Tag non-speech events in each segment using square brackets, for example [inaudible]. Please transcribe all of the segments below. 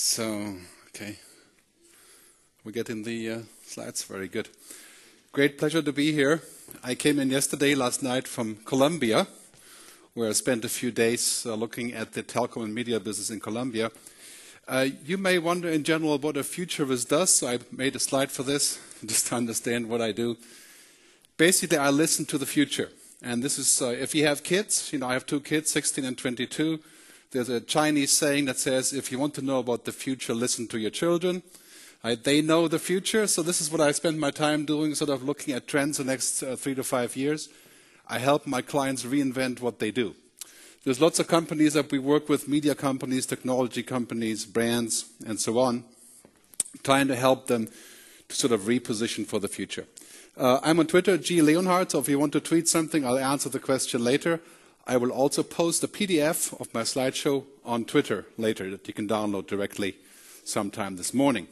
So, okay. We're getting the uh, slides. Very good. Great pleasure to be here. I came in yesterday, last night from Colombia, where I spent a few days uh, looking at the telecom and media business in Colombia. Uh, you may wonder in general what a futurist does, so I made a slide for this [laughs] just to understand what I do. Basically, I listen to the future. And this is, uh, if you have kids, you know, I have two kids, 16 and 22. There's a Chinese saying that says, if you want to know about the future, listen to your children. they know the future, so this is what I spend my time doing, sort of looking at trends the next uh, three to five years. I help my clients reinvent what they do. There's lots of companies that we work with, media companies, technology companies, brands, and so on, trying to help them to sort of reposition for the future. Uh, I'm on Twitter, G. Leonhard, so if you want to tweet something, I'll answer the question later. I will also post a PDF of my slideshow on Twitter later that you can download directly sometime this morning.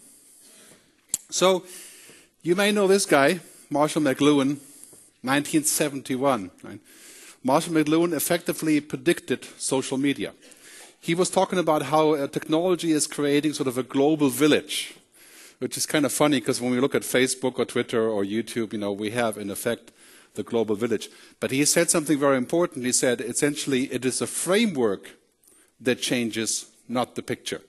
So, you may know this guy, Marshall McLuhan, 1971. Right? Marshall McLuhan effectively predicted social media. He was talking about how uh, technology is creating sort of a global village, which is kind of funny because when we look at Facebook or Twitter or YouTube, you know, we have in effect the global village. But he said something very important. He said, essentially, it is a framework that changes, not the picture.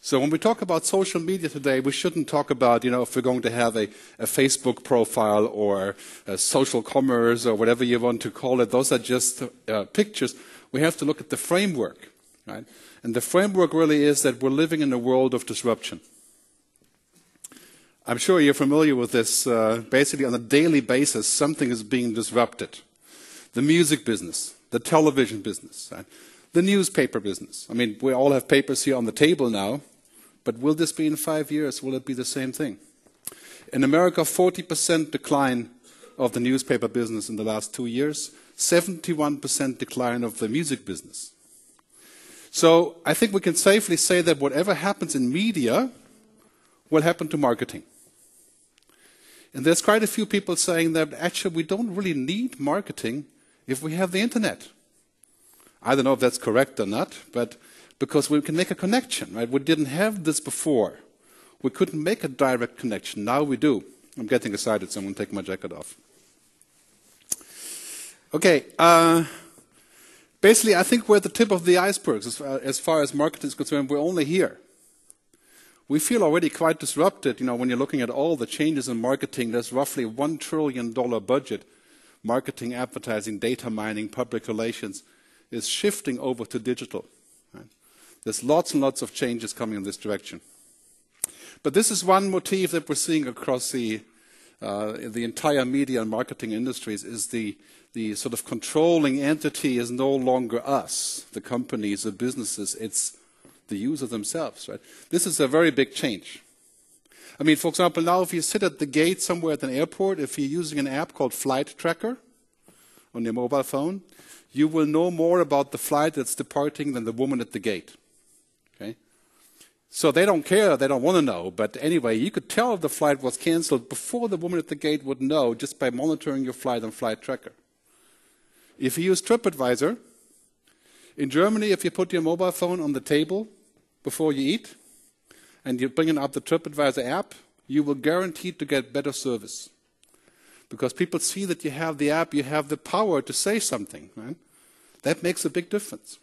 So when we talk about social media today, we shouldn't talk about, you know, if we're going to have a, a Facebook profile or social commerce or whatever you want to call it. Those are just uh, pictures. We have to look at the framework, right? And the framework really is that we're living in a world of disruption. I'm sure you're familiar with this. Uh, basically, on a daily basis, something is being disrupted. The music business, the television business, right? the newspaper business. I mean, we all have papers here on the table now, but will this be in five years? Will it be the same thing? In America, 40% decline of the newspaper business in the last two years, 71% decline of the music business. So I think we can safely say that whatever happens in media will happen to marketing. And there's quite a few people saying that actually we don't really need marketing if we have the internet. I don't know if that's correct or not, but because we can make a connection, right? We didn't have this before. We couldn't make a direct connection. Now we do. I'm getting excited, so I'm going to take my jacket off. Okay. Uh, basically, I think we're at the tip of the iceberg as far, as far as marketing is concerned. We're only here we feel already quite disrupted. You know, when you're looking at all the changes in marketing, there's roughly $1 trillion budget. Marketing, advertising, data mining, public relations is shifting over to digital. Right? There's lots and lots of changes coming in this direction. But this is one motif that we're seeing across the, uh, the entire media and marketing industries is the, the sort of controlling entity is no longer us, the companies, the businesses. It's the user themselves, right? This is a very big change. I mean, for example, now if you sit at the gate somewhere at an airport, if you're using an app called Flight Tracker on your mobile phone, you will know more about the flight that's departing than the woman at the gate. Okay? So they don't care, they don't want to know. But anyway, you could tell if the flight was canceled before the woman at the gate would know just by monitoring your flight on Flight Tracker. If you use TripAdvisor, in Germany, if you put your mobile phone on the table before you eat, and you're bringing up the TripAdvisor app, you will guaranteed to get better service. Because people see that you have the app, you have the power to say something. Right? That makes a big difference.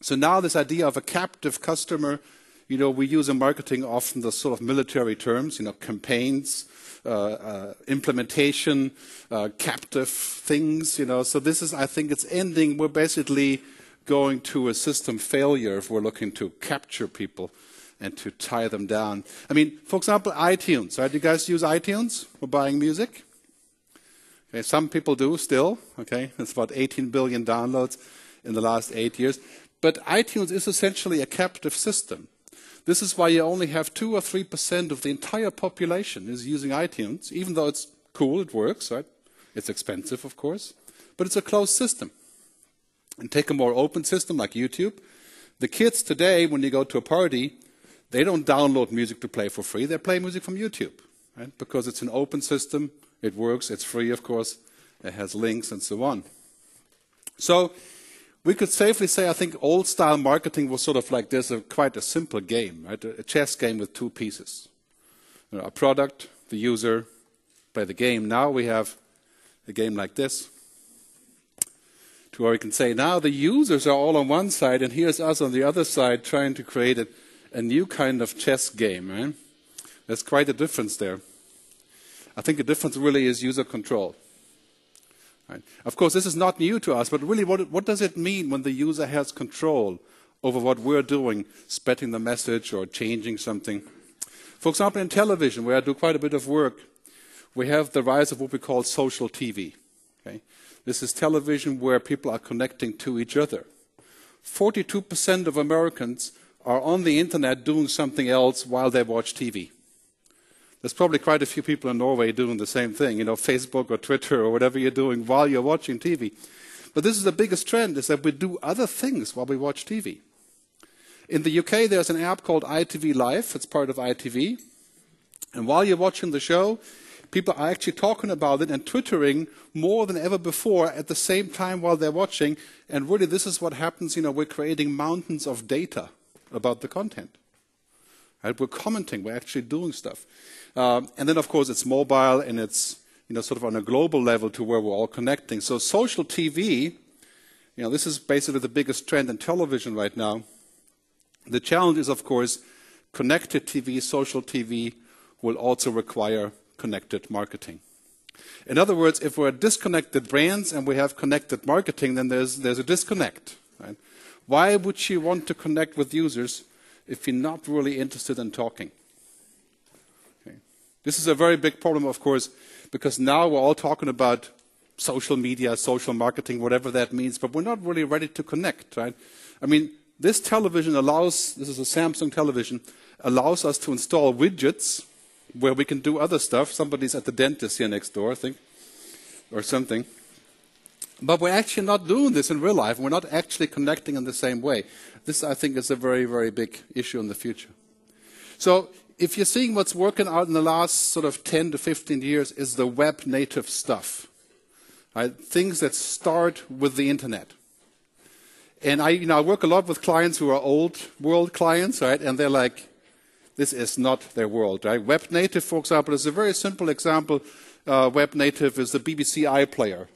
So now this idea of a captive customer, you know, we use in marketing often the sort of military terms, you know, campaigns, uh, uh, implementation, uh, captive things, you know. So this is, I think it's ending. We're basically going to a system failure if we're looking to capture people and to tie them down. I mean, for example, iTunes. Right? You guys use iTunes for buying music? Okay, some people do still. Okay, it's about 18 billion downloads in the last eight years. But iTunes is essentially a captive system. This is why you only have two or three percent of the entire population is using iTunes, even though it's cool, it works, right? It's expensive, of course, but it's a closed system and take a more open system like YouTube. The kids today, when you go to a party, they don't download music to play for free. They play music from YouTube, right? Because it's an open system. It works. It's free, of course. It has links and so on. So We could safely say, I think, old style marketing was sort of like this, a, quite a simple game, right? A chess game with two pieces. You know, a product, the user, play the game. Now we have a game like this, to where we can say now the users are all on one side, and here's us on the other side trying to create a, a new kind of chess game. Right? There's quite a difference there. I think the difference really is user control. Right. Of course, this is not new to us, but really, what, what does it mean when the user has control over what we're doing, spreading the message or changing something? For example, in television, where I do quite a bit of work, we have the rise of what we call social TV. Okay? This is television where people are connecting to each other. 42% of Americans are on the internet doing something else while they watch TV. There's probably quite a few people in Norway doing the same thing, you know, Facebook or Twitter or whatever you're doing while you're watching TV. But this is the biggest trend is that we do other things while we watch TV. In the UK, there's an app called ITV Live. It's part of ITV. And while you're watching the show, people are actually talking about it and twittering more than ever before at the same time while they're watching. And really, this is what happens. You know, we're creating mountains of data about the content. Right? We're commenting. We're actually doing stuff. Um, and then, of course, it's mobile and it's you know sort of on a global level to where we're all connecting. So social TV, you know, this is basically the biggest trend in television right now. The challenge is, of course, connected TV, social TV will also require connected marketing. In other words, if we're disconnected brands and we have connected marketing, then there's, there's a disconnect. Right? Why would she want to connect with users if you're not really interested in talking? This is a very big problem, of course, because now we're all talking about social media, social marketing, whatever that means, but we're not really ready to connect, right? I mean, this television allows, this is a Samsung television, allows us to install widgets where we can do other stuff. Somebody's at the dentist here next door, I think, or something. But we're actually not doing this in real life. We're not actually connecting in the same way. This, I think, is a very, very big issue in the future. So if you're seeing what's working out in the last sort of 10 to 15 years is the web native stuff. Right? Things that start with the internet. And I, you know, I work a lot with clients who are old world clients, right? And they're like, this is not their world, right? Web native, for example, is a very simple example. Uh, web native is the BBC iPlayer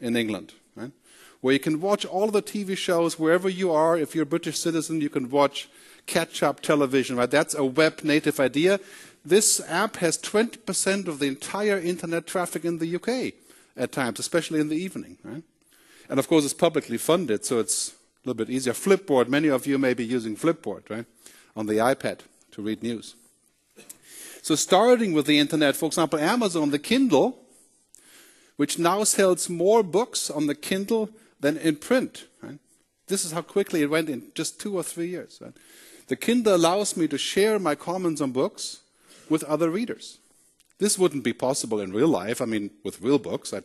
in England, right? Where you can watch all the TV shows wherever you are. If you're a British citizen, you can watch catch-up television, right? That's a web native idea. This app has 20% of the entire internet traffic in the UK at times, especially in the evening, right? And of course, it's publicly funded, so it's a little bit easier. Flipboard, many of you may be using Flipboard, right? On the iPad to read news. So starting with the internet, for example, Amazon, the Kindle, which now sells more books on the Kindle than in print. Right? This is how quickly it went in just two or three years. Right? The Kindle allows me to share my comments on books with other readers. This wouldn't be possible in real life. I mean, with real books, I'd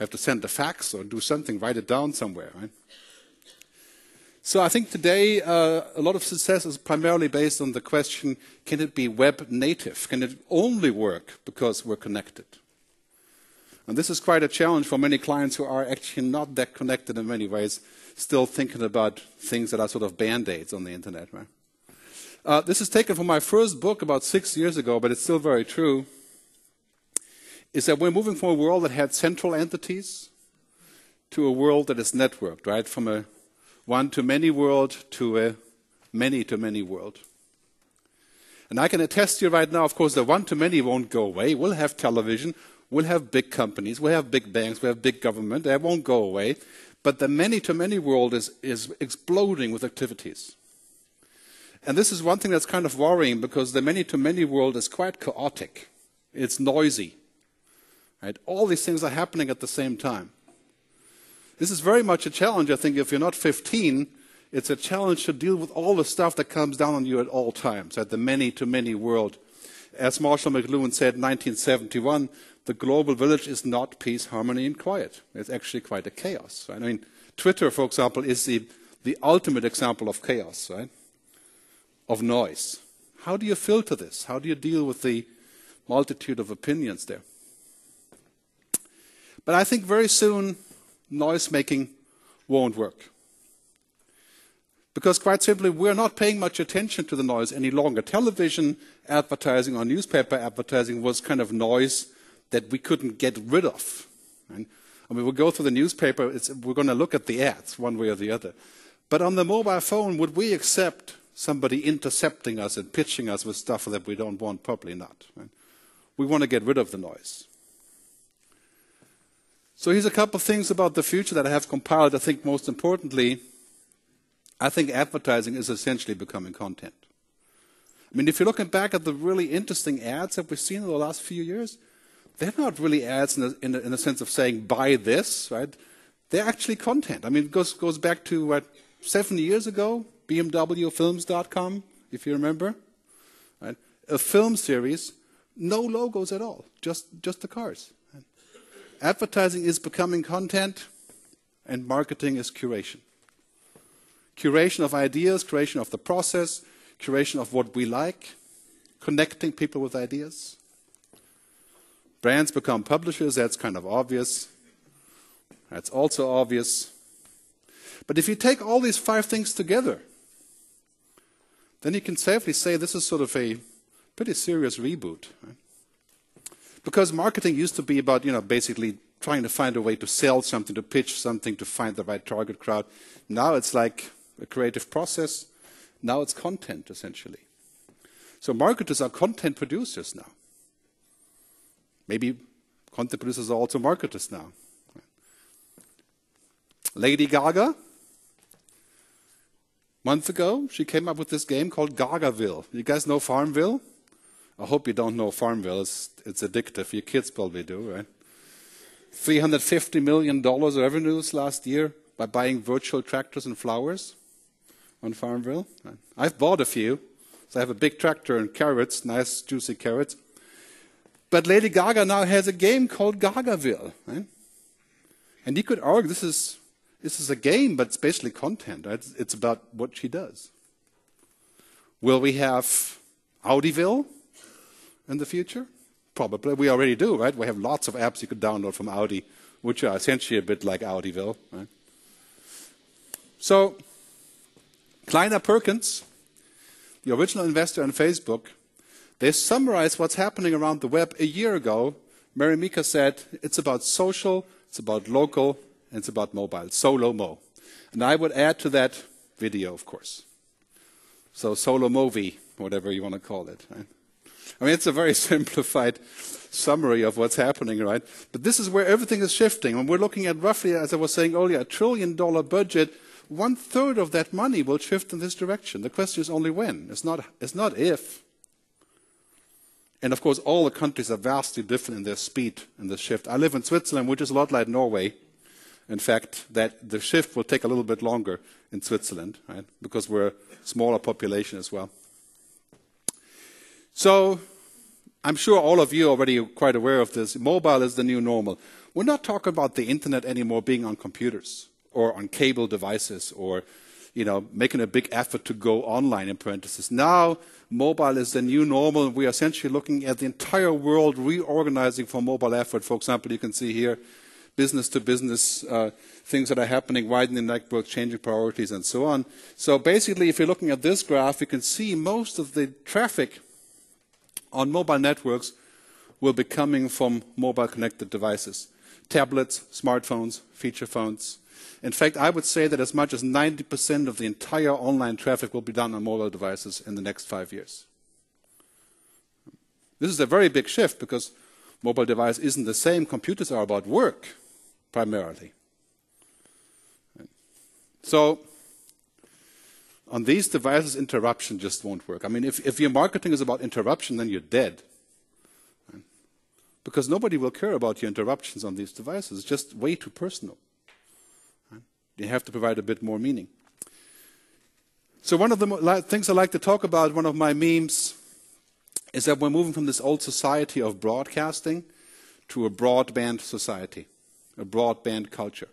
have to send a fax or do something, write it down somewhere, right? So I think today uh, a lot of success is primarily based on the question, can it be web native? Can it only work because we're connected? And this is quite a challenge for many clients who are actually not that connected in many ways, still thinking about things that are sort of band-aids on the internet, right? Uh, this is taken from my first book about six years ago, but it's still very true. Is that we're moving from a world that had central entities to a world that is networked, right? From a one to many world to a many to many world. And I can attest to you right now, of course, the one to many won't go away. We'll have television, we'll have big companies, we'll have big banks, we'll have big government. That won't go away. But the many to many world is, is exploding with activities. And this is one thing that's kind of worrying because the many to many world is quite chaotic. It's noisy. Right? All these things are happening at the same time. This is very much a challenge, I think, if you're not 15, it's a challenge to deal with all the stuff that comes down on you at all times, at the many to many world. As Marshall McLuhan said in 1971, the global village is not peace, harmony, and quiet. It's actually quite a chaos. Right? I mean, Twitter, for example, is the, the ultimate example of chaos, right? of noise. How do you filter this? How do you deal with the multitude of opinions there? But I think very soon noise making won't work. Because quite simply, we're not paying much attention to the noise any longer. Television advertising or newspaper advertising was kind of noise that we couldn't get rid of. Right? I mean, we'll go through the newspaper, we're going to look at the ads one way or the other. But on the mobile phone, would we accept somebody intercepting us and pitching us with stuff that we don't want? Probably not. Right? We want to get rid of the noise. So here's a couple of things about the future that I have compiled. I think most importantly, I think advertising is essentially becoming content. I mean, if you're looking back at the really interesting ads that we've seen in the last few years, they're not really ads in the, in the, in the sense of saying, buy this, right? They're actually content. I mean, it goes, goes back to what, seven years ago, BMWFilms.com, if you remember. Right? A film series, no logos at all, just, just the cars. Advertising is becoming content, and marketing is curation. Curation of ideas, curation of the process, curation of what we like, connecting people with ideas. Brands become publishers, that's kind of obvious. That's also obvious. But if you take all these five things together, then you can safely say this is sort of a pretty serious reboot. Right? Because marketing used to be about, you know, basically trying to find a way to sell something, to pitch something, to find the right target crowd. Now it's like a creative process. Now it's content, essentially. So marketers are content producers now. Maybe content producers are also marketers now. Lady Gaga, month ago, she came up with this game called Gagaville. You guys know Farmville? I hope you don't know Farmville. It's, it's addictive. Your kids probably do, right? $350 million revenues last year by buying virtual tractors and flowers on Farmville. I've bought a few. So I have a big tractor and carrots, nice juicy carrots. But Lady Gaga now has a game called Gagaville. Right? And you could argue this is, this is a game, but it's basically content. Right? It's about what she does. Will we have Audiville? In the future? Probably. We already do, right? We have lots of apps you could download from Audi, which are essentially a bit like Audiville. Right? So, Kleiner Perkins, the original investor in Facebook, they summarized what's happening around the web a year ago. Mary Meeker said it's about social, it's about local, and it's about mobile. Solo Mo. And I would add to that video, of course. So Solo Movie, whatever you want to call it. Right? I mean, it's a very [laughs] simplified summary of what's happening, right? But this is where everything is shifting. When we're looking at roughly, as I was saying earlier, a trillion dollar budget, one third of that money will shift in this direction. The question is only when. It's not, it's not if. And of course, all the countries are vastly different in their speed in the shift. I live in Switzerland, which is a lot like Norway. In fact, that the shift will take a little bit longer in Switzerland, right? Because we're a smaller population as well. So I'm sure all of you are already quite aware of this. Mobile is the new normal. We're not talking about the internet anymore being on computers or on cable devices or you know, making a big effort to go online in parentheses. Now, mobile is the new normal. We are essentially looking at the entire world reorganizing for mobile effort. For example, you can see here business to business uh, things that are happening, widening networks, changing priorities, and so on. So basically, if you're looking at this graph, you can see most of the traffic on mobile networks will be coming from mobile connected devices tablets, smartphones, feature phones. In fact, I would say that as much as 90% of the entire online traffic will be done on mobile devices in the next five years. This is a very big shift because mobile device isn't the same. Computers are about work, primarily. So on these devices, interruption just won't work. I mean, if, if your marketing is about interruption, then you're dead. Because nobody will care about your interruptions on these devices. It's just way too personal. You have to provide a bit more meaning. So, one of the things I like to talk about, one of my memes, is that we're moving from this old society of broadcasting to a broadband society, a broadband culture.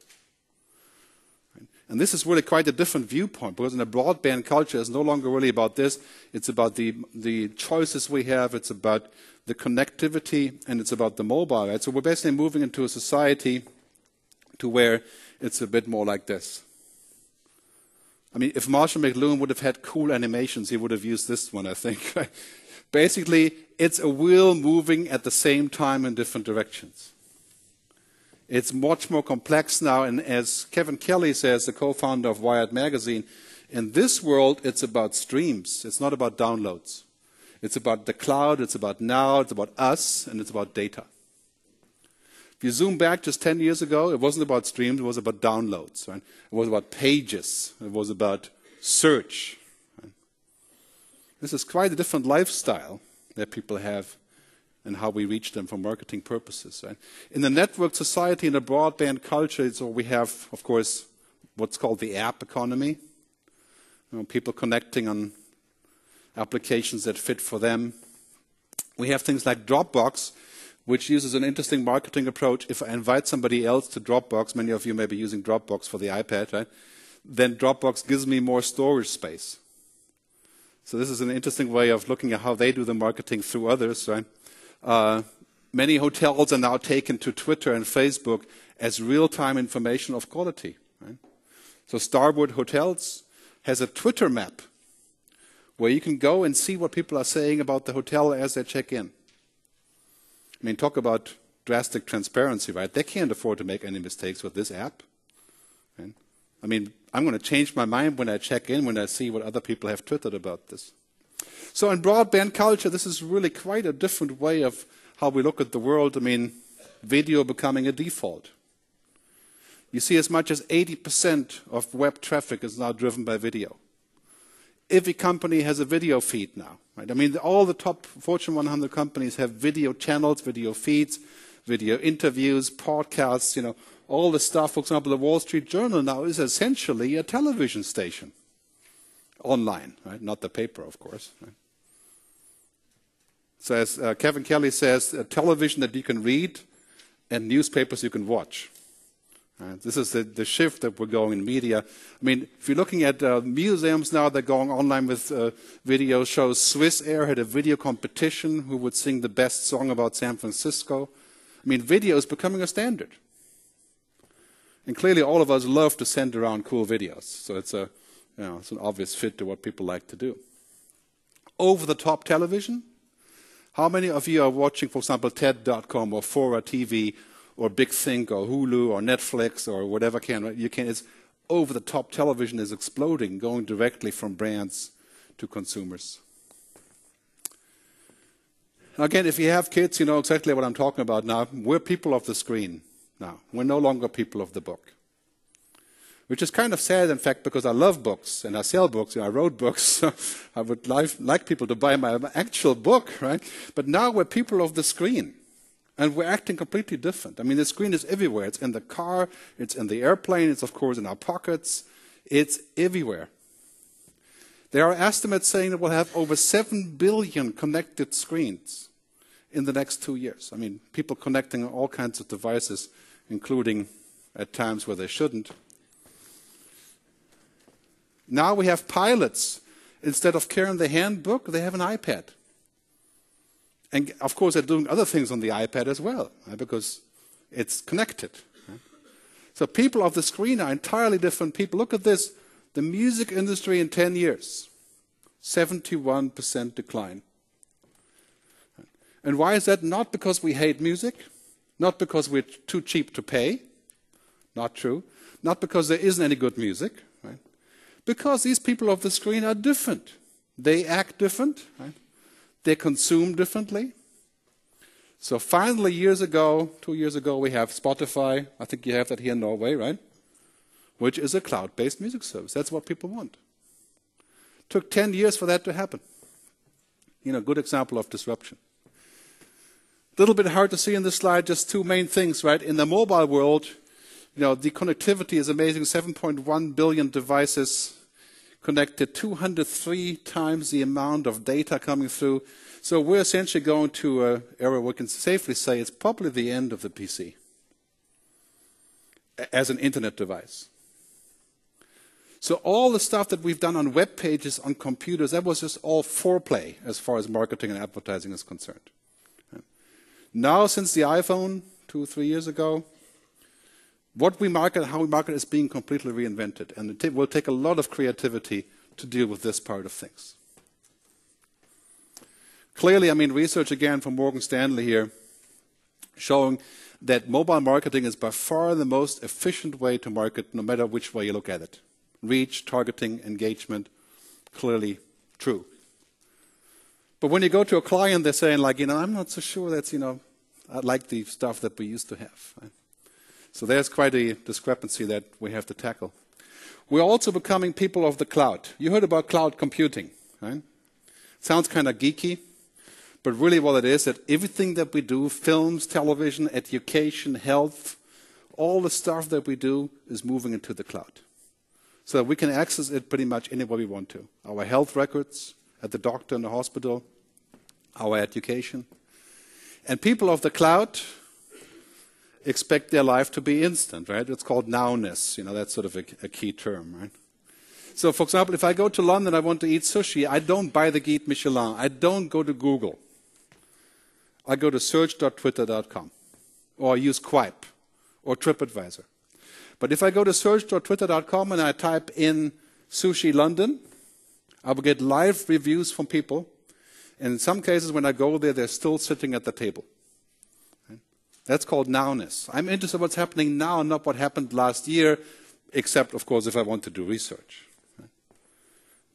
And this is really quite a different viewpoint because in a broadband culture, it's no longer really about this. It's about the, the choices we have, it's about the connectivity, and it's about the mobile. Right? So we're basically moving into a society to where it's a bit more like this. I mean, if Marshall McLuhan would have had cool animations, he would have used this one, I think. [laughs] Basically, it's a wheel moving at the same time in different directions. It's much more complex now, and as Kevin Kelly says, the co-founder of Wired Magazine, in this world, it's about streams. It's not about downloads. It's about the cloud, it's about now, it's about us, and it's about data. If you zoom back just 10 years ago, it wasn't about streams, it was about downloads. Right? It was about pages, it was about search. Right? This is quite a different lifestyle that people have and how we reach them for marketing purposes. Right? In the network society, in the broadband culture, so we have, of course, what's called the app economy. You know, people connecting on applications that fit for them. We have things like Dropbox, which uses an interesting marketing approach. If I invite somebody else to Dropbox, many of you may be using Dropbox for the iPad, right? Then Dropbox gives me more storage space. So this is an interesting way of looking at how they do the marketing through others, right? Uh, many hotels are now taken to Twitter and Facebook as real-time information of quality. Right? So Starwood Hotels has a Twitter map where you can go and see what people are saying about the hotel as they check in. I mean, talk about drastic transparency, right? They can't afford to make any mistakes with this app. Right? I mean, I'm going to change my mind when I check in, when I see what other people have tweeted about this. So in broadband culture, this is really quite a different way of how we look at the world. I mean, video becoming a default. You see as much as 80% of web traffic is now driven by video every company has a video feed now. Right? I mean, all the top Fortune 100 companies have video channels, video feeds, video interviews, podcasts, you know, all the stuff. For example, the Wall Street Journal now is essentially a television station online, right? Not the paper, of course. Right? So as uh, Kevin Kelly says, a television that you can read and newspapers you can watch. Uh, this is the, the, shift that we're going in media. I mean, if you're looking at uh, museums now, they're going online with uh, video shows. Swiss Air had a video competition who would sing the best song about San Francisco. I mean, video is becoming a standard. And clearly, all of us love to send around cool videos. So it's, a, you know, it's an obvious fit to what people like to do. Over the top television. How many of you are watching, for example, TED.com or Fora TV or Big Think or Hulu or Netflix or whatever can you can. It's over the top television is exploding, going directly from brands to consumers. Again, if you have kids, you know exactly what I'm talking about now. We're people of the screen now. We're no longer people of the book. Which is kind of sad, in fact, because I love books and I sell books. and I wrote books. [laughs] I would like, like people to buy my actual book, right? But now we're people of the screen. And we're acting completely different. I mean, the screen is everywhere. It's in the car, it's in the airplane, it's, of course, in our pockets, it's everywhere. There are estimates saying that we'll have over 7 billion connected screens in the next two years. I mean, people connecting all kinds of devices, including at times where they shouldn't. Now we have pilots. Instead of carrying the handbook, they have an iPad. And of course, they're doing other things on the iPad as well, right? because it's connected. Right? So people off the screen are entirely different people. Look at this the music industry in 10 years 71% decline. And why is that? Not because we hate music, not because we're too cheap to pay, not true, not because there isn't any good music? Because these people off the screen are different. They act different, right? They consume differently. So finally, years ago, two years ago, we have Spotify. I think you have that here in Norway, right? Which is a cloud-based music service. That's what people want. Took 10 years for that to happen. You know, good example of disruption. A little bit hard to see in this slide, just two main things, right? In the mobile world, you know, the connectivity is amazing, 7.1 billion devices connected 203 times the amount of data coming through. So we're essentially going to an era where we can safely say it's probably the end of the PC as an internet device. So all the stuff that we've done on web pages, on computers, that was just all foreplay as far as marketing and advertising is concerned. Now, since the iPhone, two or three years ago, what we market, how we market is being completely reinvented. And it will take a lot of creativity to deal with this part of things. Clearly, I mean, research again from Morgan Stanley here showing that mobile marketing is by far the most efficient way to market, no matter which way you look at it. Reach, targeting, engagement, clearly true. But when you go to a client, they're saying, like, you know, I'm not so sure that's, you know, I like the stuff that we used to have. Right? So there's quite a discrepancy that we have to tackle. We're also becoming people of the cloud. You heard about cloud computing, right? Sounds kind of geeky, but really what it is that everything that we do, films, television, education, health, all the stuff that we do is moving into the cloud. So that we can access it pretty much anywhere we want to. Our health records at the doctor in the hospital, our education. And people of the cloud expect their life to be instant, right? It's called nowness. You know, that's sort of a, a key term, right? So, for example, if I go to London, I want to eat sushi, I don't buy the Guide Michelin. I don't go to Google. I go to search.twitter.com or I use Qype or TripAdvisor. But if I go to search.twitter.com and I type in sushi London, I will get live reviews from people. And in some cases, when I go there, they're still sitting at the table. That's called nowness. I'm interested in what's happening now, not what happened last year, except, of course, if I want to do research.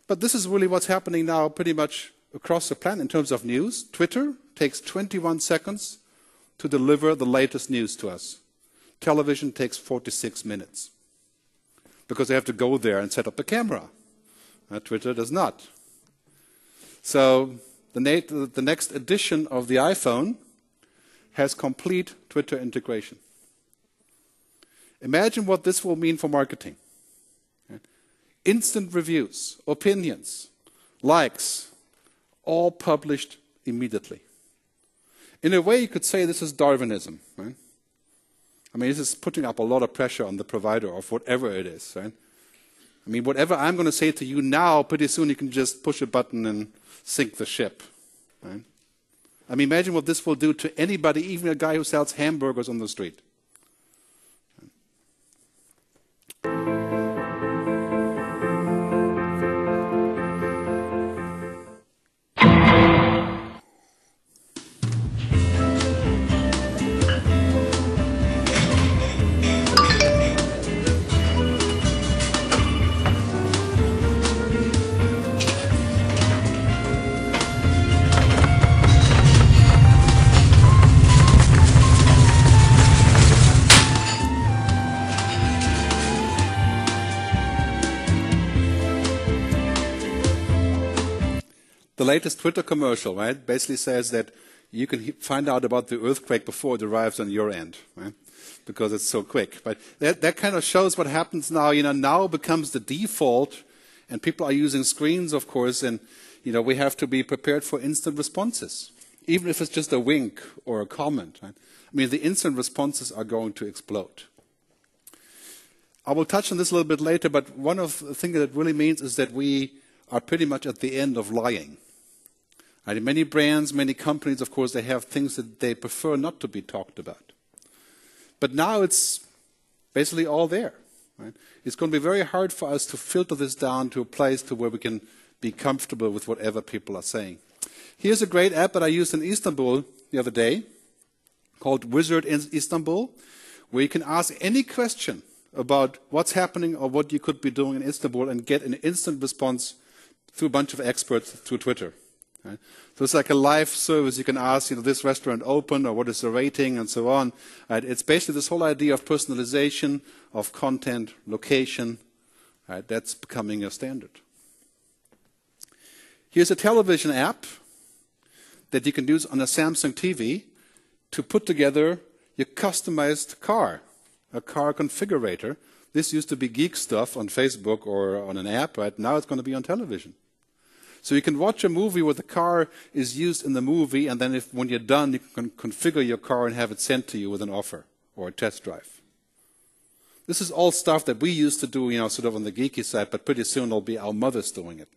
But this is really what's happening now pretty much across the planet in terms of news. Twitter takes 21 seconds to deliver the latest news to us. Television takes 46 minutes because they have to go there and set up the camera. Uh, Twitter does not. So the, the next edition of the iPhone has complete Twitter integration. Imagine what this will mean for marketing. Instant reviews, opinions, likes, all published immediately. In a way, you could say this is Darwinism. Right? I mean, this is putting up a lot of pressure on the provider of whatever it is. Right? I mean, whatever I'm going to say to you now, pretty soon you can just push a button and sink the ship. Right? I mean, imagine what this will do to anybody, even a guy who sells hamburgers on the street. The latest Twitter commercial, right, basically says that you can find out about the earthquake before it arrives on your end, right? Because it's so quick. But that, that kind of shows what happens now. You know, now becomes the default, and people are using screens, of course, and you know we have to be prepared for instant responses, even if it's just a wink or a comment. Right? I mean, the instant responses are going to explode. I will touch on this a little bit later, but one of the things that it really means is that we are pretty much at the end of lying. Right? Many brands, many companies, of course, they have things that they prefer not to be talked about. But now it's basically all there. Right? It's going to be very hard for us to filter this down to a place to where we can be comfortable with whatever people are saying. Here's a great app that I used in Istanbul the other day called Wizard in Istanbul, where you can ask any question about what's happening or what you could be doing in Istanbul and get an instant response through a bunch of experts through Twitter. Right? So it's like a live service. You can ask, you know, this restaurant open or what is the rating and so on. Right? It's basically this whole idea of personalization of content, location. Right? That's becoming a standard. Here's a television app that you can use on a Samsung TV to put together your customized car, a car configurator. This used to be geek stuff on Facebook or on an app, right? Now it's going to be on television. So you can watch a movie where the car is used in the movie, and then if, when you're done, you can configure your car and have it sent to you with an offer or a test drive. This is all stuff that we used to do, you know, sort of on the geeky side, but pretty soon it'll be our mothers doing it.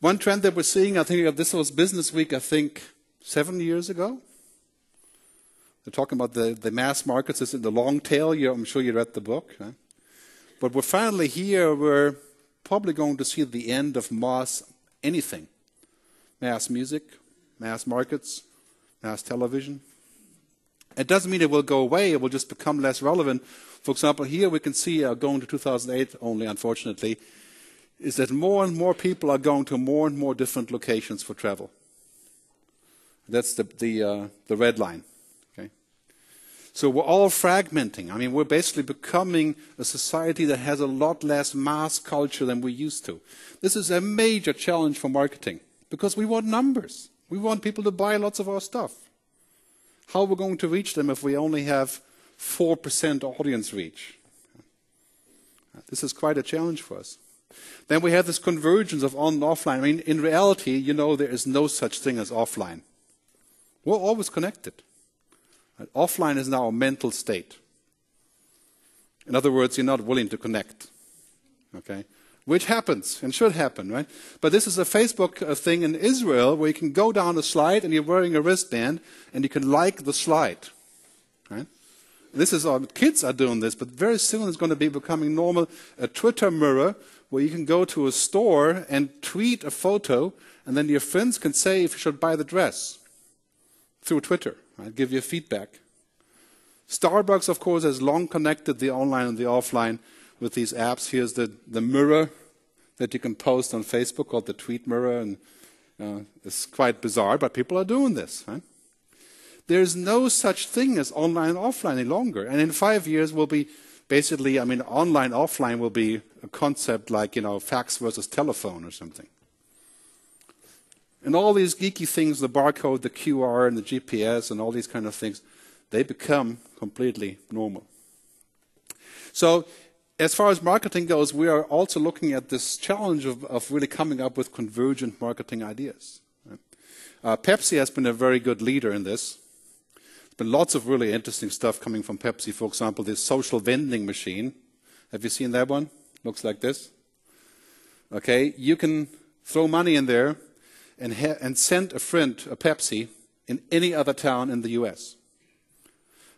One trend that we're seeing, I think uh, this was Business Week, I think, seven years ago. They're talking about the, the mass markets. Is the long tail. You, I'm sure you read the book. Huh? But we're finally here. We're probably going to see the end of mass anything mass music, mass markets, mass television. It doesn't mean it will go away, it will just become less relevant. For example, here we can see, uh, going to 2008 only, unfortunately, is that more and more people are going to more and more different locations for travel. That's the, the, uh, the red line. So we're all fragmenting. I mean, we're basically becoming a society that has a lot less mass culture than we used to. This is a major challenge for marketing because we want numbers. We want people to buy lots of our stuff. How are we going to reach them if we only have 4% audience reach? This is quite a challenge for us. Then we have this convergence of on and offline. I mean, in reality, you know, there is no such thing as offline. We're always connected. Right? Offline is now a mental state. In other words, you're not willing to connect. Okay? Which happens and should happen, right? But this is a Facebook uh, thing in Israel where you can go down a slide and you're wearing a wristband and you can like the slide. Right? This is our kids are doing this, but very soon it's going to be becoming normal. A Twitter mirror where you can go to a store and tweet a photo, and then your friends can say if you should buy the dress through Twitter, right? give you feedback. Starbucks, of course, has long connected the online and the offline with these apps. Here's the, the mirror that you can post on Facebook called the Tweet Mirror, and uh, it's quite bizarre, but people are doing this. Right? There's no such thing as online and offline any longer, and in five years we'll be basically, I mean, online offline will be a concept like you know fax versus telephone or something. And all these geeky things, the barcode, the QR, and the GPS, and all these kind of things, they become completely normal. So, as far as marketing goes, we are also looking at this challenge of, of really coming up with convergent marketing ideas. Uh, Pepsi has been a very good leader in this. There's been lots of really interesting stuff coming from Pepsi. For example, this social vending machine. Have you seen that one? Looks like this. Okay, you can throw money in there and, and send a friend a Pepsi in any other town in the US.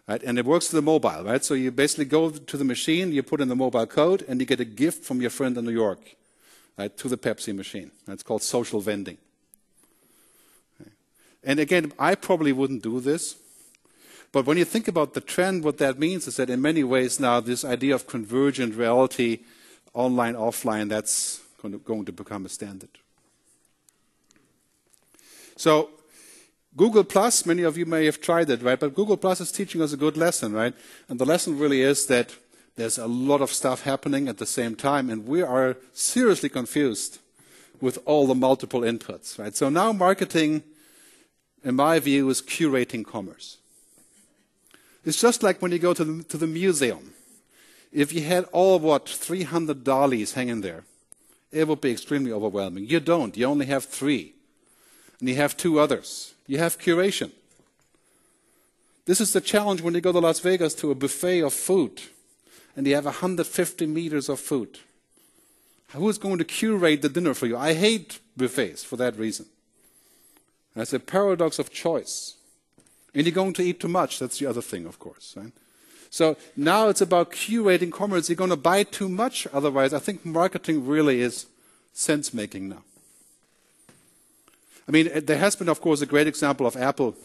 Right? And it works to the mobile, right? So you basically go to the machine, you put in the mobile code, and you get a gift from your friend in New York right, to the Pepsi machine. That's called social vending. And again, I probably wouldn't do this. But when you think about the trend, what that means is that in many ways now, this idea of convergent reality, online, offline, that's going to become a standard. So Google Plus, many of you may have tried it, right? But Google Plus is teaching us a good lesson, right? And the lesson really is that there's a lot of stuff happening at the same time, and we are seriously confused with all the multiple inputs, right? So now marketing, in my view, is curating commerce. It's just like when you go to the, to the museum. If you had all, what, 300 Dalís hanging there, it would be extremely overwhelming. You don't. You only have three and you have two others. You have curation. This is the challenge when you go to Las Vegas to a buffet of food and you have 150 meters of food. Who is going to curate the dinner for you? I hate buffets for that reason. That's a paradox of choice. And you're going to eat too much. That's the other thing, of course. Right? So now it's about curating commerce. You're going to buy too much. Otherwise, I think marketing really is sense making now. I mean, uh, there has been, of course, a great example of Apple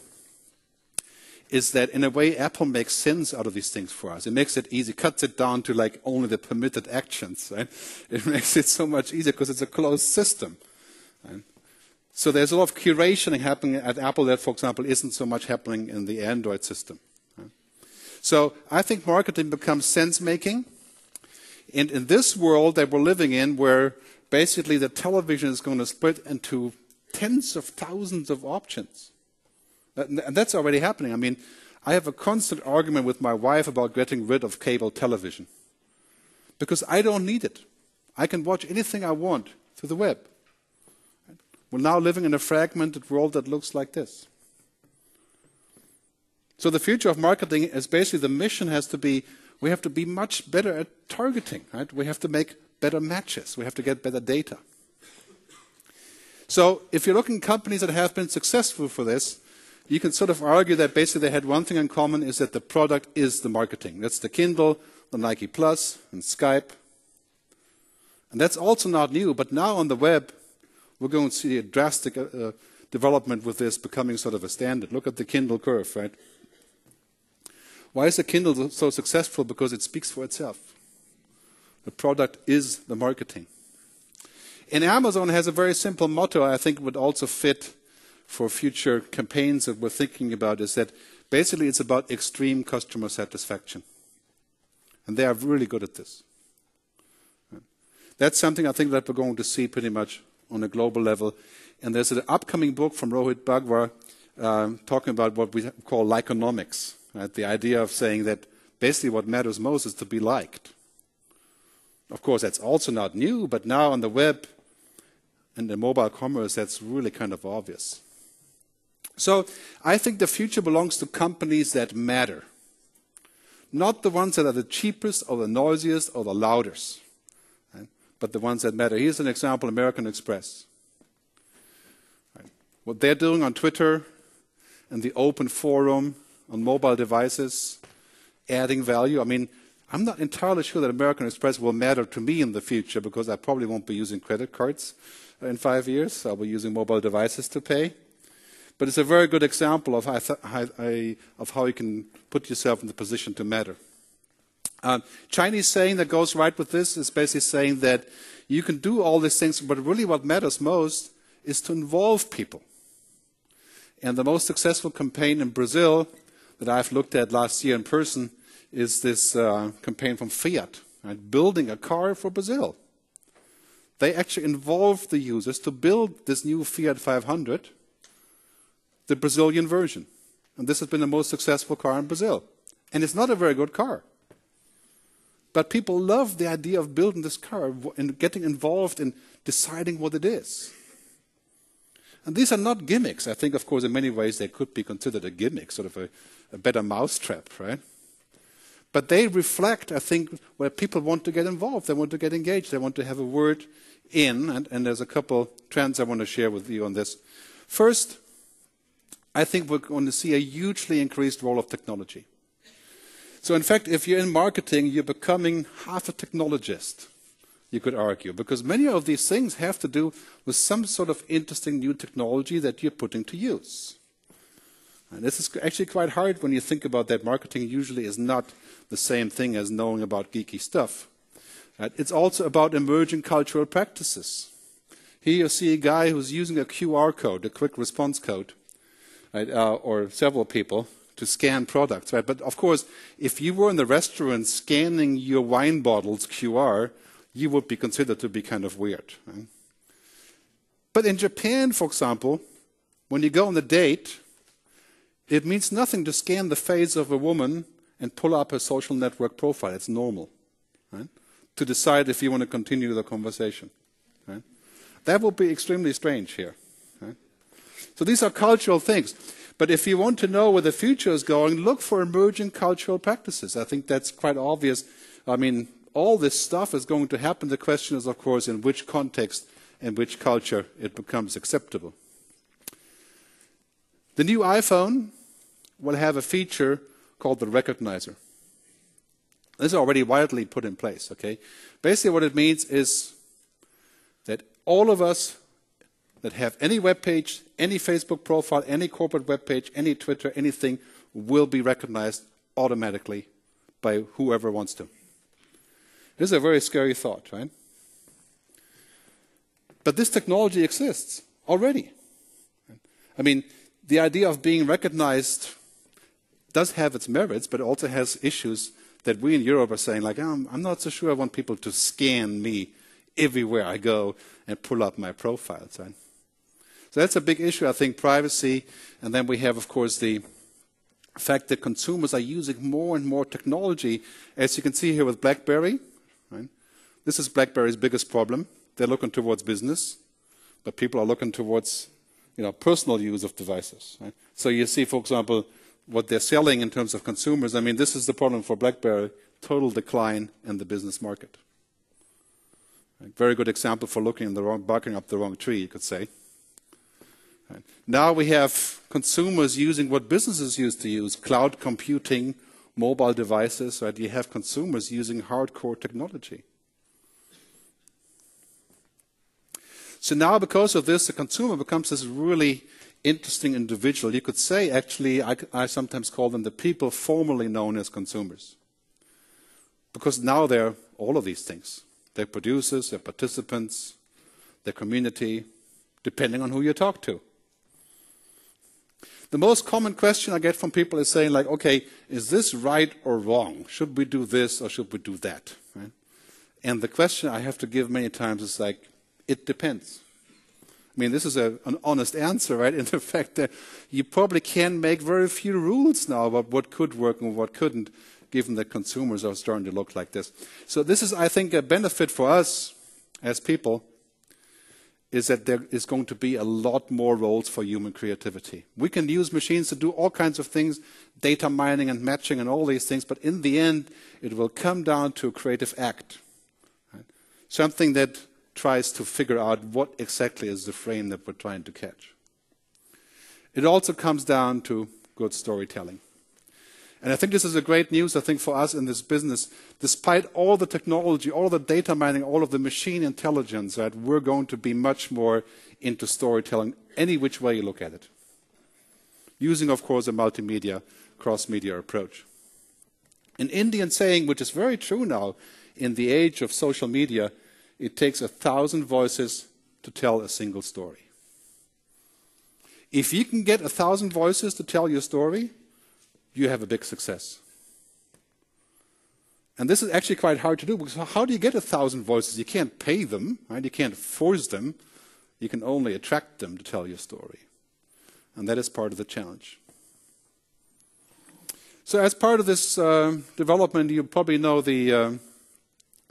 is that in a way Apple makes sense out of these things for us. It makes it easy, cuts it down to like only the permitted actions. Right? [laughs] It makes it so much easier because it's a closed system. Right? So there's a lot of curation happening at Apple that, for example, isn't so much happening in the Android system. Right? So I think marketing becomes sense making. And in this world that we're living in, where basically the television is going to split into tens of thousands of options. And that's already happening. I mean, I have a constant argument with my wife about getting rid of cable television because I don't need it. I can watch anything I want through the web. We're now living in a fragmented world that looks like this. So the future of marketing is basically the mission has to be we have to be much better at targeting, right? We have to make better matches. We have to get better data. So if you're looking at companies that have been successful for this, you can sort of argue that basically they had one thing in common is that the product is the marketing. That's the Kindle, the Nike Plus, and Skype. And that's also not new, but now on the web, we're going to see a drastic uh, uh, development with this becoming sort of a standard. Look at the Kindle curve, right? Why is the Kindle so successful? Because it speaks for itself. The product is the marketing. And Amazon has a very simple motto I think would also fit for future campaigns that we're thinking about is that basically it's about extreme customer satisfaction. And they are really good at this. That's something I think that we're going to see pretty much on a global level. And there's an upcoming book from Rohit Bhargava um, talking about what we call likeonomics, right? the idea of saying that basically what matters most is to be liked. Of course, that's also not new, but now on the web and the mobile commerce, that's really kind of obvious. So I think the future belongs to companies that matter, not the ones that are the cheapest or the noisiest or the loudest, right? but the ones that matter. Here's an example American Express. Right? What they're doing on Twitter and the open forum on mobile devices, adding value. I mean, I'm not entirely sure that American Express will matter to me in the future because I probably won't be using credit cards in five years. I'll be using mobile devices to pay. But it's a very good example of how, you can put yourself in the position to matter. Um, Chinese saying that goes right with this is basically saying that you can do all these things, but really what matters most is to involve people. And the most successful campaign in Brazil that I've looked at last year in person is this uh, campaign from Fiat, right? building a car for Brazil. They actually involved the users to build this new Fiat 500 the Brazilian version. And this has been the most successful car in Brazil. And it's not a very good car. But people love the idea of building this car and getting involved in deciding what it is. And these are not gimmicks. I think, of course, in many ways they could be considered a gimmick, sort of a, a better mousetrap, right? But they reflect, I think, where people want to get involved. They want to get engaged. They want to have a word in. And, and there's a couple trends I want to share with you on this. First, I think we're going to see a hugely increased role of technology. So, in fact, if you're in marketing, you're becoming half a technologist, you could argue, because many of these things have to do with some sort of interesting new technology that you're putting to use. And this is actually quite hard when you think about that. Marketing usually is not the same thing as knowing about geeky stuff. It's also about emerging cultural practices. Here you see a guy who's using a QR code, a quick response code, right, uh, or several people to scan products, right? But of course, if you were in the restaurant scanning your wine bottles QR, you would be considered to be kind of weird. Right? But in Japan, for example, when you go on a date, it means nothing to scan the face of a woman and pull up her social network profile. It's normal, right? To decide if you want to continue the conversation. Right? That would be extremely strange here. So these are cultural things. But if you want to know where the future is going, look for emerging cultural practices. I think that's quite obvious. I mean, all this stuff is going to happen. The question is, of course, in which context and which culture it becomes acceptable. The new iPhone will have a feature called the recognizer. This is already widely put in place, okay? Basically what it means is that all of us that have any web page, any Facebook profile, any corporate web page, any Twitter, anything will be recognized automatically by whoever wants to. This is a very scary thought, right? But this technology exists already. I mean, the idea of being recognized does have its merits, but it also has issues that we in Europe are saying, like, oh, I'm not so sure I want people to scan me everywhere I go and pull up my profiles. Right? So that's a big issue, I think, privacy. And then we have, of course, the fact that consumers are using more and more technology. As you can see here with BlackBerry, right? this is BlackBerry's biggest problem. They're looking towards business, but people are looking towards you know, personal use of devices. Right? So you see, for example, what they're selling in terms of consumers. I mean, this is the problem for BlackBerry, total decline in the business market. Right? Very good example for looking in the wrong, barking up the wrong tree, you could say. Now we have consumers using what businesses used to use, cloud computing, mobile devices, right? You have consumers using hardcore technology. So now, because of this, the consumer becomes this really interesting individual. You could say, actually, I, I, sometimes call them the people formerly known as consumers. Because now they're all of these things. They're producers, they're participants, they're community, depending on who you talk to. The most common question I get from people is saying, like, okay, is this right or wrong? Should we do this or should we do that? Right? And the question I have to give many times is like, it depends. I mean, this is a, an honest answer, right? [laughs] In the fact that you probably can make very few rules now about what could work and what couldn't, given that consumers are starting to look like this. So this is, I think, a benefit for us as people is that there is going to be a lot more roles for human creativity. We can use machines to do all kinds of things, data mining and matching and all these things, but in the end, it will come down to a creative act. Right? Something that tries to figure out what exactly is the frame that we're trying to catch. It also comes down to good storytelling. And I think this is a great news, I think, for us in this business. Despite all the technology, all the data mining, all of the machine intelligence, right, we're going to be much more into storytelling, any which way you look at it. Using, of course, a multimedia, cross-media approach. An Indian saying, which is very true now, in the age of social media, it takes a thousand voices to tell a single story. If you can get a thousand voices to tell your story, you have a big success. And this is actually quite hard to do because how do you get a thousand voices? You can't pay them, right? You can't force them. You can only attract them to tell your story. And that is part of the challenge. So, as part of this uh, development, you probably know the uh,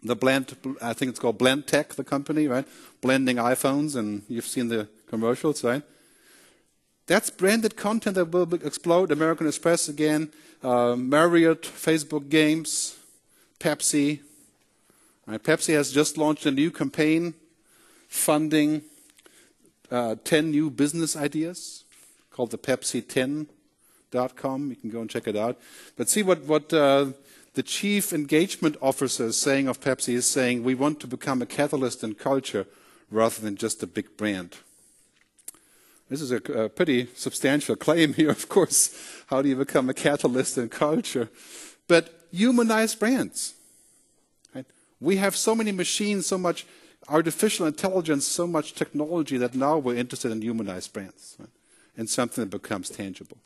the blend. I think it's called Blendtec, the company, right? Blending iPhones, and you've seen the commercials, right? That's branded content that will explode. American Express again, uh, Marriott, Facebook Games, Pepsi. Right, Pepsi has just launched a new campaign funding uh, 10 new business ideas called the Pepsi10.com. You can go and check it out. But see what, what uh, the chief engagement officer saying of Pepsi is saying we want to become a catalyst in culture rather than just a big brand. This is a, a, pretty substantial claim here, [laughs] of course. How do you become a catalyst in culture? But humanize brands. Right? We have so many machines, so much artificial intelligence, so much technology that now we're interested in humanized brands right? and something that becomes tangible.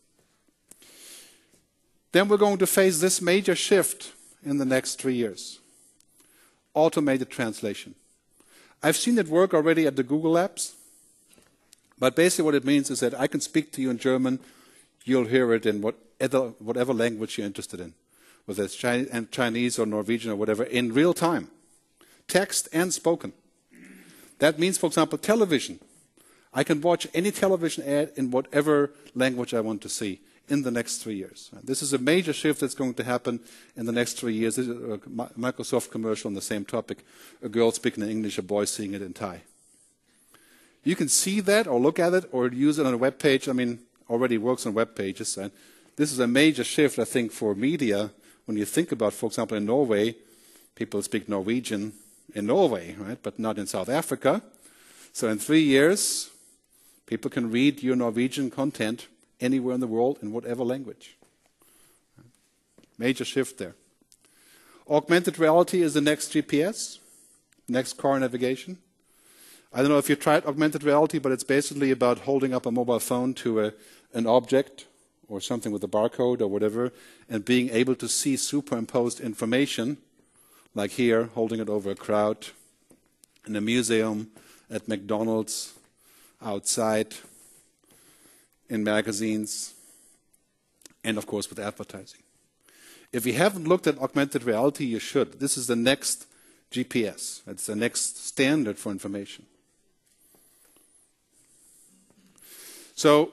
Then we're going to face this major shift in the next three years automated translation. I've seen it work already at the Google Labs. But basically, what it means is that I can speak to you in German, you'll hear it in whatever, whatever language you're interested in, whether it's uh, Chinese or Norwegian or whatever, in real time, text and spoken. That means, for example, television. I can watch any television ad in whatever language I want to see in the next three years. This is a major shift that's going to happen in the next three years. A uh, Microsoft commercial on the same topic a girl speaking in English, a boy seeing it in Thai. You can see that or look at it or use it on a web page. I mean, already works on web pages. And this is a major shift, I think, for media. When you think about, for example, in Norway, people speak Norwegian in Norway, right, but not in South Africa. So in three years, people can read your Norwegian content anywhere in the world in whatever language. Major shift there. Augmented reality is the next GPS, next car navigation. I don't know if you tried augmented reality, but it's basically about holding up a mobile phone to a, an object or something with a barcode or whatever, and being able to see superimposed information, like here, holding it over a crowd, in a museum, at McDonald's, outside, in magazines, and of course with advertising. If you haven't looked at augmented reality, you should. This is the next GPS. It's the next standard for information. So,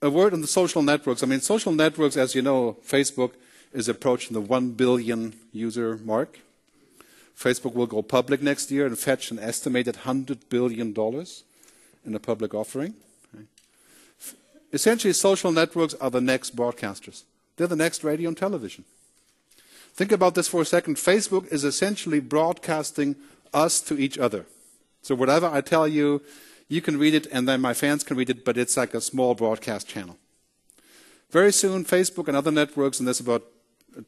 a word on the social networks. I mean, social networks, as you know, Facebook is approaching the 1 billion user mark. Facebook will go public next year and fetch an estimated $100 billion in a public offering. Essentially, social networks are the next broadcasters. They're the next radio and television. Think about this for a second. Facebook is essentially broadcasting us to each other. So whatever I tell you, you can read it, and then my fans can read it, but it's like a small broadcast channel. Very soon, Facebook and other networks, and there's about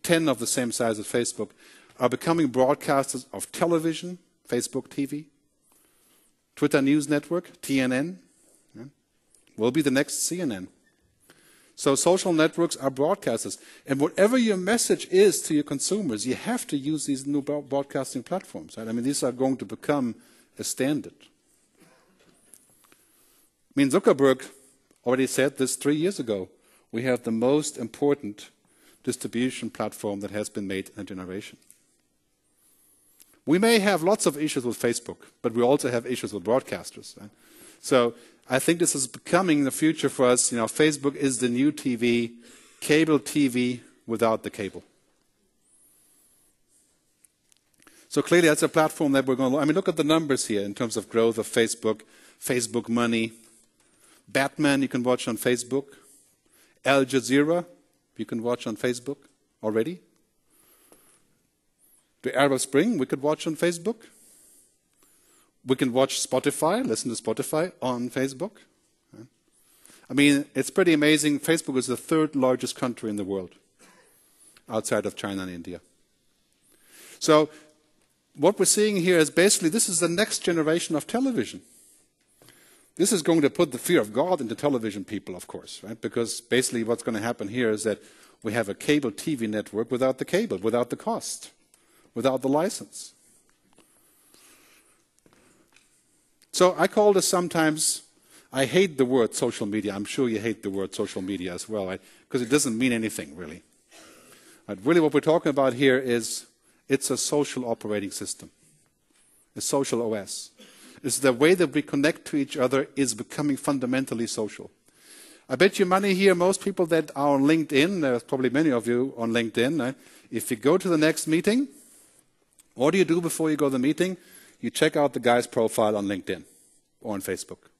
10 of the same size as Facebook, are becoming broadcasters of television, Facebook TV, Twitter News Network, TNN, will be the next CNN. So social networks are broadcasters. And whatever your message is to your consumers, you have to use these new broadcasting platforms. Right? I mean, these are going to become a standard. I mean, Zuckerberg already said this three years ago. We have the most important distribution platform that has been made in a generation. We may have lots of issues with Facebook, but we also have issues with broadcasters. Right? So I think this is becoming the future for us. You know, Facebook is the new TV, cable TV without the cable. So clearly, that's a platform that we're going to. I mean, look at the numbers here in terms of growth of Facebook, Facebook money. Batman, you can watch on Facebook. Al Jazeera, you can watch on Facebook already. The Arab Spring, we could watch on Facebook. We can watch Spotify, listen to Spotify on Facebook. I mean, it's pretty amazing. Facebook is the third largest country in the world outside of China and India. So, what we're seeing here is basically this is the next generation of television. This is going to put the fear of God into television people, of course, right? Because basically what's going to happen here is that we have a cable TV network without the cable, without the cost, without the license. So I call this sometimes, I hate the word social media. I'm sure you hate the word social media as well, right? Because it doesn't mean anything, really. But really, what we're talking about here is it's a social operating system, a social OS It's the way that we connect to each other is becoming fundamentally social. I bet you money here, most people that are on LinkedIn, there's probably many of you on LinkedIn, uh, if you go to the next meeting, what do you do before you go to the meeting? You check out the guy's profile on LinkedIn or on Facebook.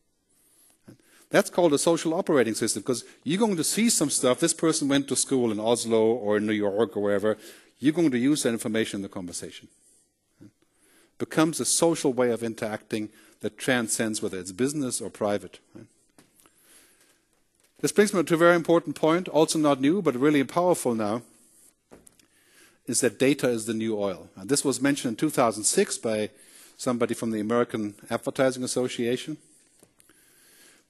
That's called a social operating system because you're going to see some stuff. This person went to school in Oslo or in New York or wherever. You're going to use that information in the conversation It becomes a social way of interacting that transcends whether it's business or private. This brings me to a very important point, also not new, but really powerful now, is that data is the new oil. And this was mentioned in 2006 by somebody from the American Advertising Association.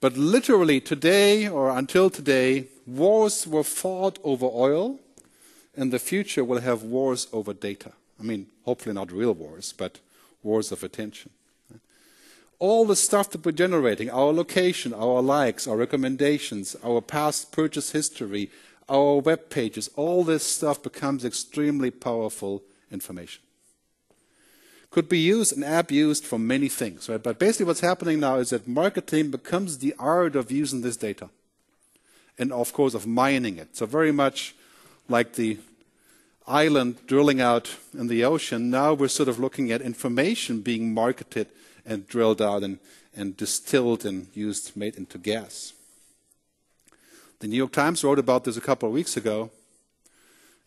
But literally today, or until today, wars were fought over oil, and the future will have wars over data. I mean, hopefully not real wars, but wars of attention. All the stuff that we're generating, our location, our likes, our recommendations, our past purchase history, our web pages, all this stuff becomes extremely powerful information. Could be used and abused for many things, right? But basically what's happening now is that marketing becomes the art of using this data. And of course of mining it. So very much like the island drilling out in the ocean, now we're sort of looking at information being marketed and drilled out and, and distilled and used, made into gas. The New York Times wrote about this a couple of weeks ago.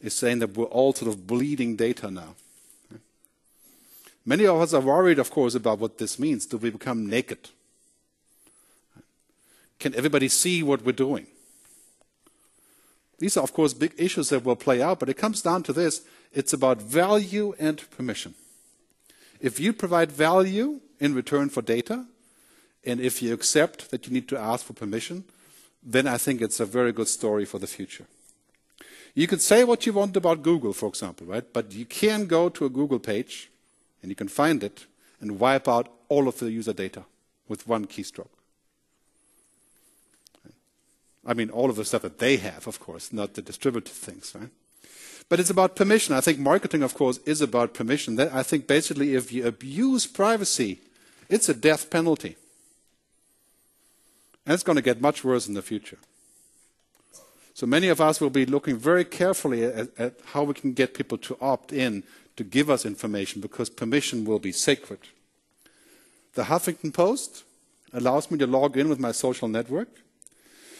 Is saying that we're all sort of bleeding data now. Many of us are worried, of course, about what this means. Do we become naked? Can everybody see what we're doing? These are, of course, big issues that will play out, but it comes down to this it's about value and permission. If you provide value in return for data, and if you accept that you need to ask for permission, then I think it's a very good story for the future. You can say what you want about Google, for example, right? But you can go to a Google page and you can find it and wipe out all of the user data with one keystroke. I mean, all of the stuff that they have, of course, not the distributed things, right? But it's about permission. I think marketing, of course, is about permission. That, I think basically if you abuse privacy, it's a death penalty. And it's going to get much worse in the future. So many of us will be looking very carefully at, at how we can get people to opt in to give us information because permission will be sacred. The Huffington Post allows me to log in with my social network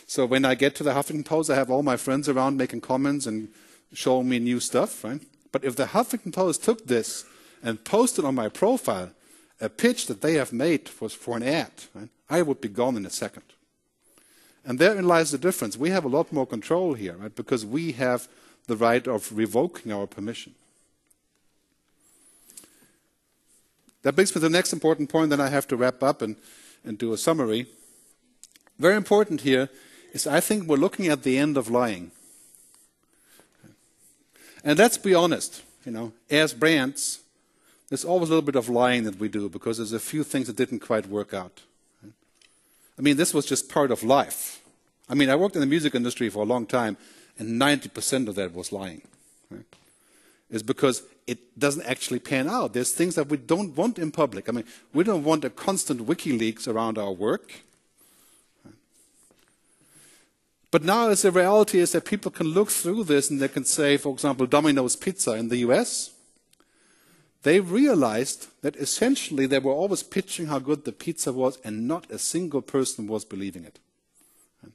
So when I get to the Huffington Post, I have all my friends around making comments and showing me new stuff, right? But if the Huffington Post took this and posted on my profile a pitch that they have made for, for an ad, right, I would be gone in a second. And therein lies the difference. We have a lot more control here, right? Because we have the right of revoking our permission. That brings me to the next important point, then I have to wrap up and, and do a summary. Very important here is I think we're looking at the end of lying. And let's be honest, you know, as brands, there's always a little bit of lying that we do because there's a few things that didn't quite work out. I mean, this was just part of life. I mean, I worked in the music industry for a long time, and 90% of that was lying. Right? Is because it doesn't actually pan out. There's things that we don't want in public. I mean, we don't want a constant WikiLeaks around our work. But now, as the reality is that people can look through this and they can say, for example, Domino's Pizza in the US, they realized that essentially they were always pitching how good the pizza was and not a single person was believing it. I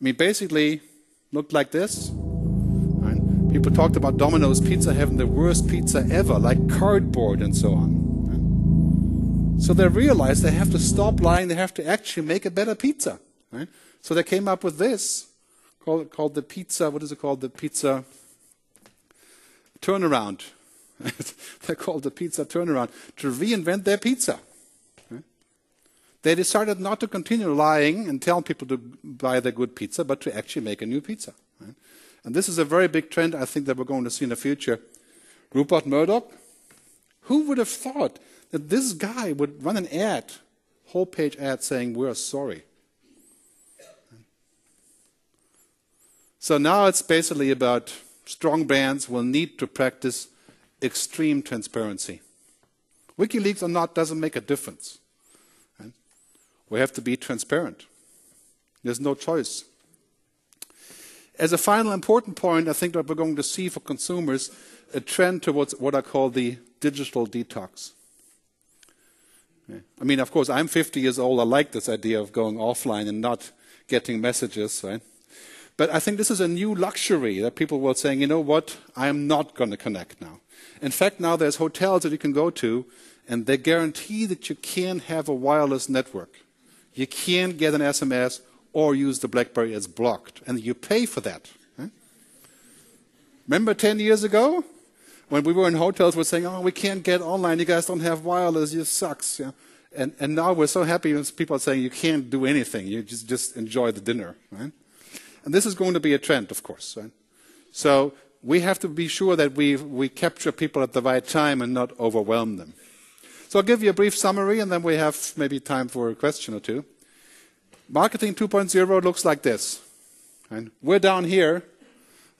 mean, basically, looked like this. People talked about Domino's Pizza having the worst pizza ever, like cardboard and so on. So they realized they have to stop lying, they have to actually make a better pizza. So they came up with this, called, the pizza, what is it called? The pizza turnaround. [laughs] they called the pizza turnaround to reinvent their pizza. They decided not to continue lying and tell people to buy their good pizza, but to actually make a new pizza. And this is a very big trend I think that we're going to see in the future. Rupert Murdoch, who would have thought that this guy would run an ad, whole page ad saying, We're sorry. So now it's basically about strong brands will need to practice extreme transparency. WikiLeaks or not doesn't make a difference. We have to be transparent. There's no choice. As a final important point, I think that we're going to see for consumers a trend towards what I call the digital detox. I mean, of course, I'm 50 years old. I like this idea of going offline and not getting messages, right? But I think this is a new luxury that people were saying, you know what, I am not going to connect now. In fact, now there's hotels that you can go to, and they guarantee that you can't have a wireless network. You can't get an SMS or use the BlackBerry as blocked, and you pay for that. Remember 10 years ago when we were in hotels, we're saying, "Oh, we can't get online. You guys don't have wireless. You sucks." Yeah? And and now we're so happy people are saying you can't do anything. You just just enjoy the dinner, right? And this is going to be a trend, of course. Right? So we have to be sure that we we capture people at the right time and not overwhelm them. So I'll give you a brief summary, and then we have maybe time for a question or two. Marketing 2.0 looks like this. And we're down here,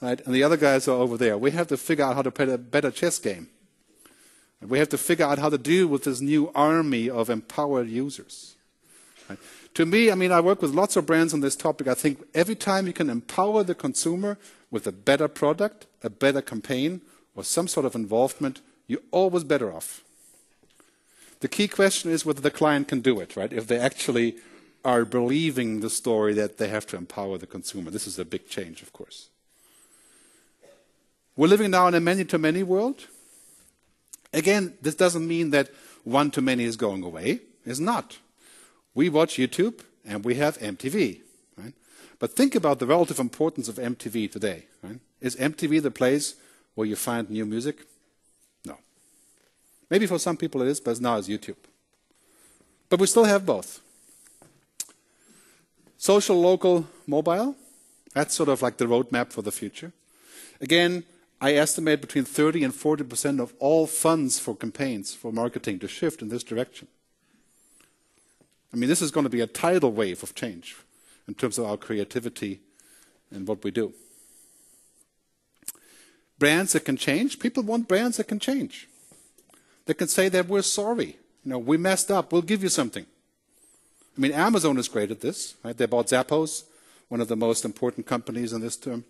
right, and the other guys are over there. We have to figure out how to play a better chess game. And we have to figure out how to deal with this new army of empowered users. Right? To me, I mean, I work with lots of brands on this topic. I think every time you can empower the consumer with a better product, a better campaign, or some sort of involvement, you're always better off. The key question is whether the client can do it, right? If they actually are believing the story that they have to empower the consumer. This is a big change, of course. We're living now in a many to many world. Again, this doesn't mean that one to many is going away. It's not. We watch YouTube and we have MTV. Right? But think about the relative importance of MTV today. Right? Is MTV the place where you find new music? No. Maybe for some people it is, but now it's YouTube. But we still have both. Social, local, mobile. That's sort of like the roadmap for the future. Again, I estimate between 30 and 40% of all funds for campaigns, for marketing, to shift in this direction. I mean, this is going to be a tidal wave of change in terms of our creativity and what we do. Brands that can change, people want brands that can change. They can say that we're sorry. You know, we messed up, we'll give you something. I mean, Amazon is great at this, right? They bought Zappos, one of the most important companies in this term.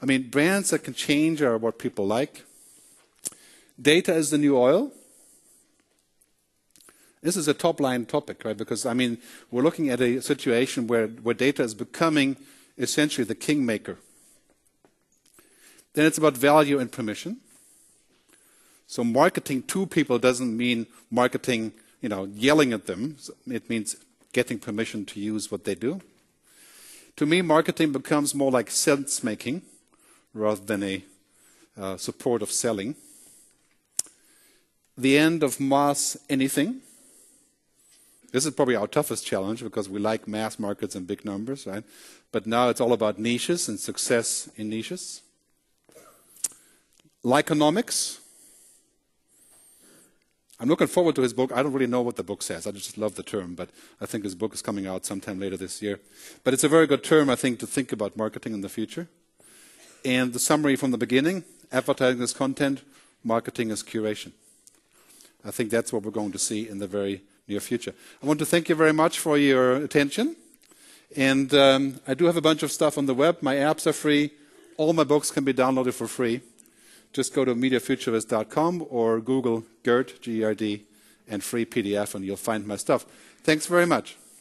I mean, brands that can change are what people like. Data is the new oil. This is a top line topic, right? Because, I mean, we're looking at a situation where, where data is becoming essentially the kingmaker. Then it's about value and permission. So marketing to people doesn't mean marketing, you know, yelling at them. It means getting permission to use what they do. To me, marketing becomes more like sense making rather than a uh, support of selling. The end of mass anything. This is probably our toughest challenge because we like mass markets and big numbers, right? But now it's all about niches and success in niches. Likeonomics. I'm looking forward to his book. I don't really know what the book says. I just love the term, but I think his book is coming out sometime later this year. But it's a very good term, I think, to think about marketing in the future. And the summary from the beginning advertising is content, marketing is curation. I think that's what we're going to see in the very near future. I want to thank you very much for your attention. And um, I do have a bunch of stuff on the web. My apps are free. All my books can be downloaded for free just go to mediafuturist.com or Google GERD, G-E-R-D, and free PDF, and you'll find my stuff. Thanks very much.